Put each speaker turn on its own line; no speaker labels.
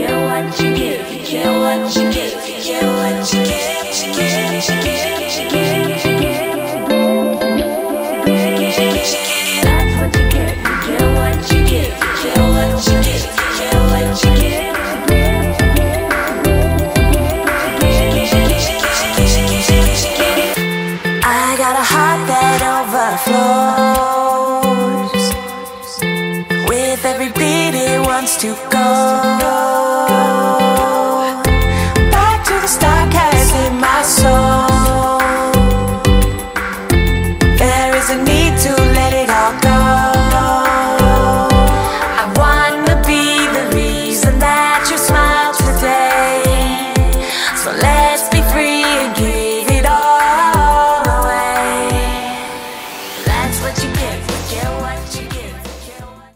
give, get what you give, you get what you give, you get, get, get, get. What you get, you get you give, get you give, get you give. I got a heart that overflows. With every beat, it wants to go. let you go.